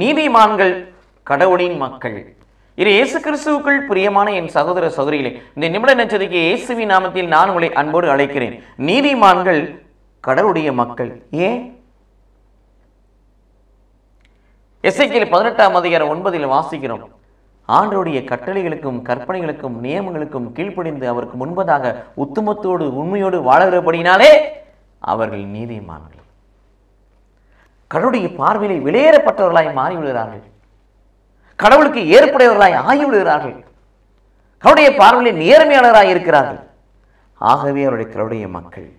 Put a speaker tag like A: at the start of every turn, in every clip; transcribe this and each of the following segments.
A: நீதிமான்கள் கடவுளின் மக்கள். இது இயேசு கிறிஸ்துவுக்குள் பிரியமான என் சகோதர சகோதரிகளே இந்த நிமிட நச்சரிக்கை இயேசுவின் நாமத்தில் நான் உங்களை அன்போடு அழைக்கிறேன். நீதிமான்கள் கடவுளுடைய மக்கள். ஏன்? எஸ்ஐக்கில் பதினெட்டாம் அதிகாரம் ஒன்பதில் வாசிக்கிறோம். ஆண்டோடைய கட்டளைகளுக்கும் கற்பனைகளுக்கும் நியமங்களுக்கும் கீழ்ப்படிந்து அவருக்கு முன்பதாக உத்துமத்தோடு உண்மையோடு வாழுகிறபடினாலே அவர்கள் நீதிமான்கள். கடவுளுடைய பார்வையிலே வெளியேறப்பட்டவர்களாய் மாறிவிடுகிறார்கள் கடவுளுக்கு ஏற்புடையவர்களாய் ஆகிவிடுகிறார்கள் கடவுளுடைய பார்வையிலே நேர்மையாளராய் இருக்கிறார்கள். ஆகவே அவருடைய கடவுளுடைய மக்கள்.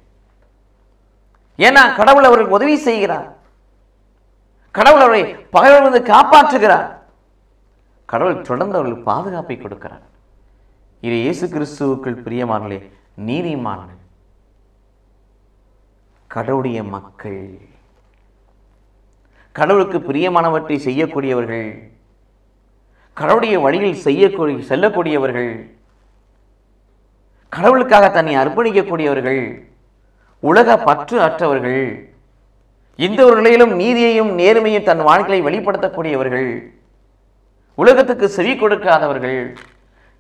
A: ஏன்னா கடவுள் அவர்கள் உதவி செய்கிறார். கடவுள் அவரை பகைவர்ந்து காப்பாற்றுகிறார். கடவுள் தொடர்ந்து அவர்களுக்கு பாதுகாப்பை கொடுக்கிறார். இது இயேசு கிறிஸ்துவுக்குள் பிரியமானே நீதிமான்கள் கடவுளுடைய மக்கள். கடவுளுக்கு பிரியமானவற்றை செய்யக்கூடியவர்கள் கடவுளுடைய வழியில் செய்யக்கூடிய செல்லக்கூடியவர்கள் கடவுளுக்காக தன்னை அர்ப்பணிக்கக்கூடியவர்கள் உலக பற்று அற்றவர்கள் எந்த ஒரு நிலையிலும் நீதியையும் நேர்மையும் தன் வாழ்க்கையை வெளிப்படுத்தக்கூடியவர்கள் உலகத்துக்கு செவி கொடுக்காதவர்கள்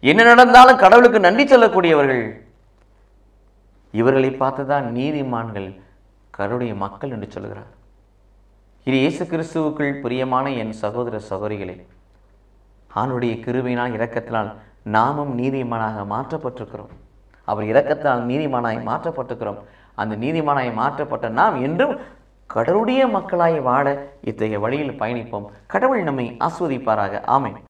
A: என்ன நடந்தாலும் கடவுளுக்கு நன்றி சொல்லக்கூடியவர்கள் இவர்களை பார்த்துதான் நீதிமான்கள் கடவுளுடைய மக்கள் என்று சொல்கிறார். இது இயேசு கிறிஸ்துவுக்குள் பிரியமான என் சகோதர சகோதரிகளே ஆணுடைய கிருபையினால் இரக்கத்தினால் நாமும் நீதிமானாக மாற்றப்பட்டிருக்கிறோம். அவர் இரக்கத்தினால் நீதிமானாய் மாற்றப்பட்டிருக்கிறோம். அந்த நீதிமானாய் மாற்றப்பட்ட நாம் என்றும் கடவுளுடைய மக்களாய் வாழ இத்தகைய வழியில் பயணிப்போம். கடவுள் நம்மை ஆஸ்வதிப்பாராக. ஆமை